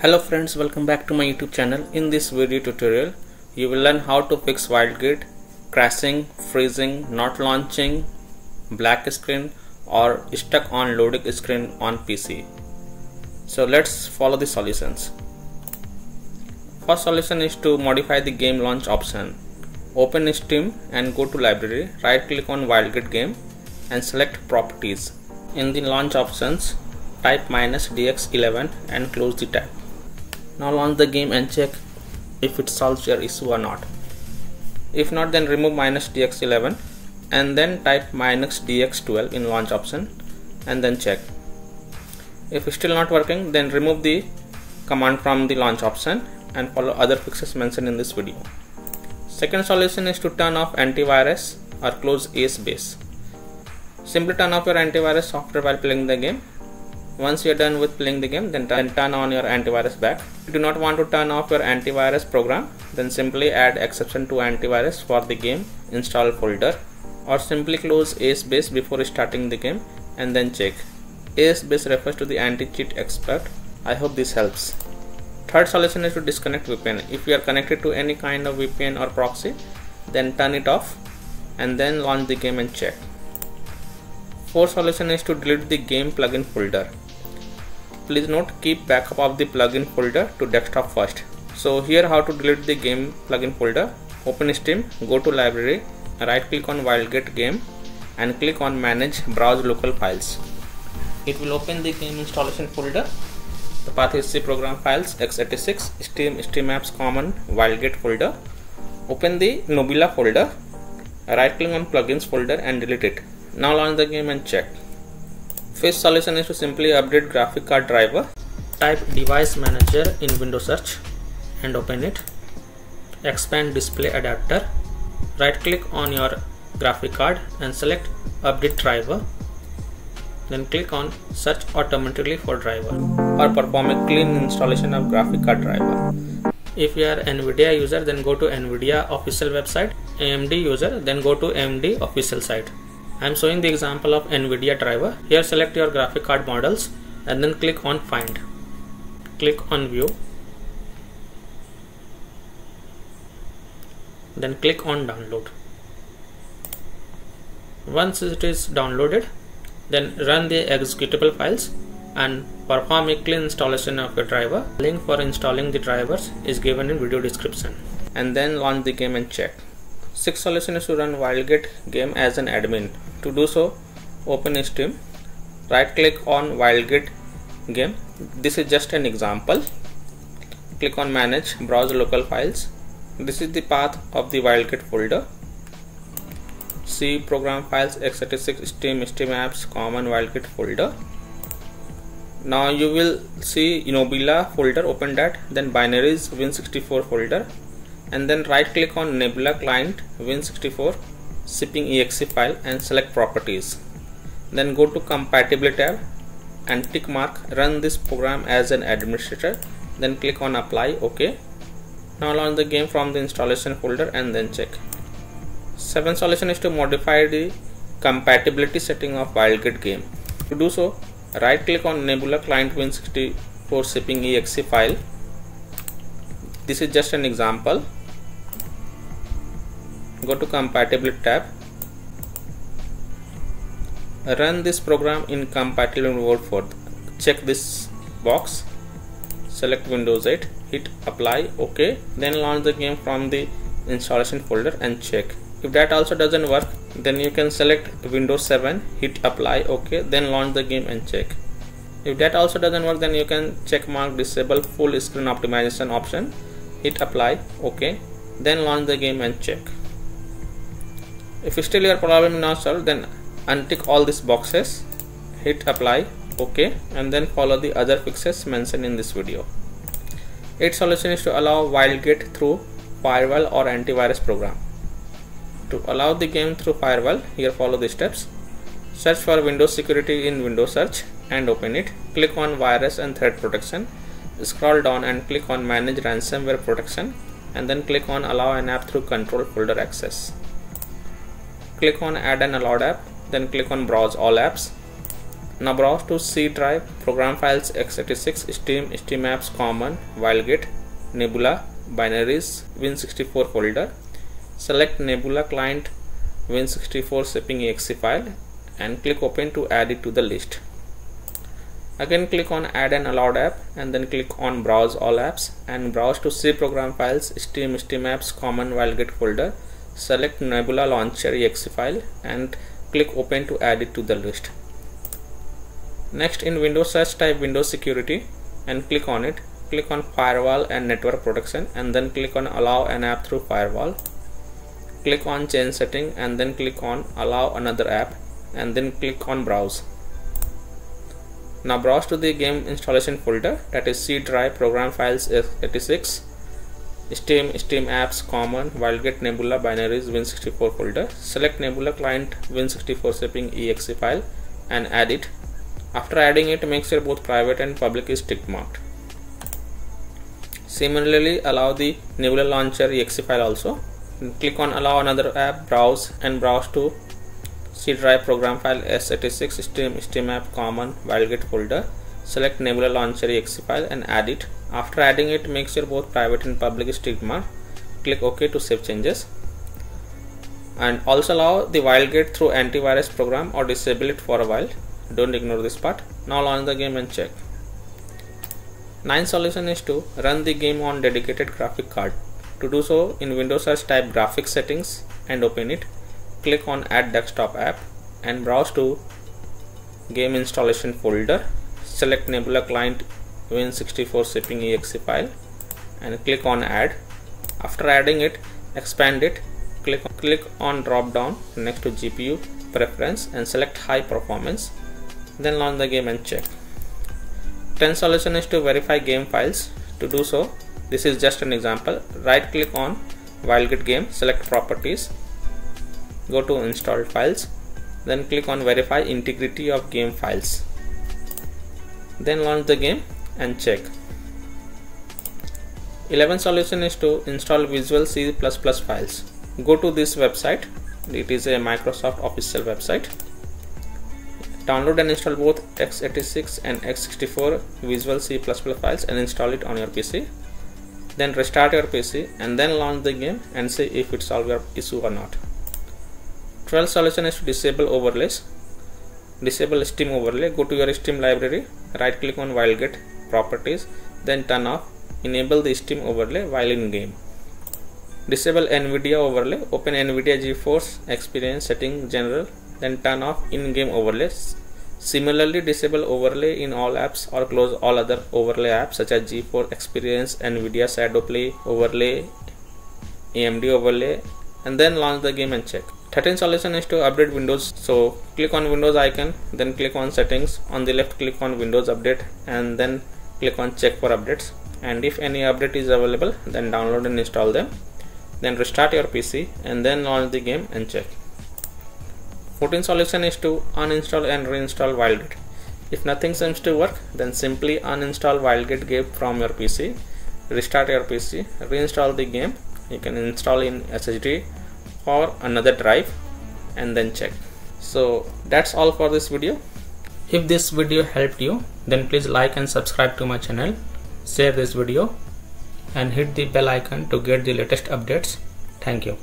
Hello friends, welcome back to my YouTube channel. In this video tutorial, you will learn how to fix WildGate, crashing, freezing, not launching, black screen or stuck on loading screen on PC. So let's follow the solutions. First solution is to modify the game launch option. Open Steam and go to library, right click on WildGate game and select properties. In the launch options, type minus dx11 and close the tab. Now launch the game and check if it solves your issue or not. If not then remove minus dx11 and then type minus dx12 in launch option and then check. If it's still not working then remove the command from the launch option and follow other fixes mentioned in this video. Second solution is to turn off antivirus or close ace base. Simply turn off your antivirus software while playing the game once you're done with playing the game, then turn on your antivirus back. If you do not want to turn off your antivirus program, then simply add exception to antivirus for the game install folder or simply close AceBase before starting the game and then check. AceBase refers to the anti-cheat expert. I hope this helps. Third solution is to disconnect VPN. If you are connected to any kind of VPN or proxy, then turn it off and then launch the game and check. Fourth solution is to delete the game plugin folder please note keep backup of the plugin folder to desktop first. So here how to delete the game plugin folder. Open steam go to library right click on wildgate game and click on manage browse local files. It will open the game installation folder. The path is C program files x86 steam steam apps common wildgate folder. Open the nebula folder. Right click on plugins folder and delete it. Now launch the game and check First solution is to simply update graphic card driver. Type device manager in Windows search and open it. Expand display adapter. Right click on your graphic card and select update driver. Then click on search automatically for driver or perform a clean installation of graphic card driver. If you are NVIDIA user then go to NVIDIA official website. AMD user then go to AMD official site. I am showing the example of NVIDIA driver. Here select your graphic card models and then click on find. Click on view. Then click on download. Once it is downloaded, then run the executable files and perform a clean installation of your driver. Link for installing the drivers is given in video description. And then launch the game and check. Sixth solution is to run Wildgate game as an admin. To do so, open Steam, right click on Wildgate game. This is just an example. Click on manage, browse local files. This is the path of the Wildgate folder. C program files x86 Steam, Steam apps, common Wildgate folder. Now you will see Nebula folder, open that, then binaries Win64 folder and then right click on Nebula client Win64 shipping exe file and select properties. Then go to compatibility tab and tick mark run this program as an administrator. Then click on apply ok now launch the game from the installation folder and then check. Seventh solution is to modify the compatibility setting of wildgate game. To do so right click on nebula client win64 shipping exe file. This is just an example go to compatibility tab. Run this program in compatible mode for check this box. Select windows 8 hit apply ok then launch the game from the installation folder and check. If that also doesn't work then you can select windows 7 hit apply ok then launch the game and check. If that also doesn't work then you can check mark disable full screen optimization option hit apply ok then launch the game and check if still your problem not solved then untick all these boxes hit apply ok and then follow the other fixes mentioned in this video. Its solution is to allow wildgate through firewall or antivirus program. To allow the game through firewall here follow the steps. Search for windows security in windows search and open it. Click on virus and threat protection. Scroll down and click on manage ransomware protection. And then click on allow an app through control folder access click on add an allowed app then click on browse all apps Now browse to C drive, program files x86, Steam, Steam apps, common, Wildgate, Nebula, binaries, Win64 folder. Select Nebula client Win64 shipping exe file and click open to add it to the list. Again click on add an allowed app and then click on browse all apps and browse to C program files, Steam, Steam apps, common, Wildgate folder. Select Nebula launcher exe file and click open to add it to the list. Next in Windows search type Windows security and click on it. Click on firewall and network protection and then click on allow an app through firewall. Click on change setting and then click on allow another app and then click on browse. Now browse to the game installation folder that is C drive program files 86 Steam, Steam apps, common, Wildgate Nebula binaries Win64 folder. Select Nebula client Win64 shipping exe file and add it after adding it, make sure both private and public is tick marked. Similarly, allow the Nebula Launcher exe file also. Click on allow another app, browse and browse to C drive program file S86 Steam, Steam app common Wildgate folder. Select Nebula Launcher exe file and add it. After adding it, make sure both private and public marked. Click OK to save changes. And also allow the Wildgate through antivirus program or disable it for a while. Don't ignore this part. Now launch the game and check. Ninth solution is to run the game on dedicated graphic card. To do so in windows search type graphics settings and open it. Click on add desktop app and browse to game installation folder. Select nebula client win64 shipping exe file and click on add. After adding it expand it. Click click on drop down next to gpu preference and select high performance. Then launch the game and check. 10 solution is to verify game files. To do so this is just an example. Right click on wildgate game select properties. Go to installed files. Then click on verify integrity of game files. Then launch the game and check 11 solution is to install visual c++ files go to this website it is a microsoft official website Download and install both x86 and x64 Visual C++ files and install it on your PC. Then restart your PC and then launch the game and see if it solves your issue or not. 12 solution is to disable overlays. Disable Steam overlay. Go to your Steam library, right click on Wildgate properties, then turn off. Enable the Steam overlay while in game. Disable NVIDIA overlay. Open NVIDIA GeForce Experience setting general then turn off in-game overlays. Similarly, disable overlay in all apps or close all other overlay apps such as GeForce Experience, NVIDIA Shadowplay overlay, AMD overlay, and then launch the game and check. 13 solution is to update Windows. So click on Windows icon, then click on settings. On the left, click on Windows Update, and then click on check for updates. And if any update is available, then download and install them. Then restart your PC and then launch the game and check. 14 solution is to uninstall and reinstall Wildgate. If nothing seems to work, then simply uninstall Wildgate game from your PC, restart your PC, reinstall the game. You can install in SSD or another drive and then check. So that's all for this video. If this video helped you, then please like and subscribe to my channel, share this video and hit the bell icon to get the latest updates. Thank you.